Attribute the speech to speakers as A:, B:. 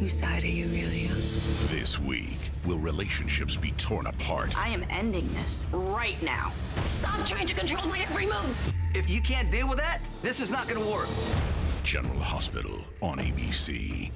A: Whose side are you really on?
B: This week, will relationships be torn apart?
C: I am ending this right now. Stop trying to control my every move.
D: If you can't deal with that, this is not gonna work.
B: General Hospital on ABC.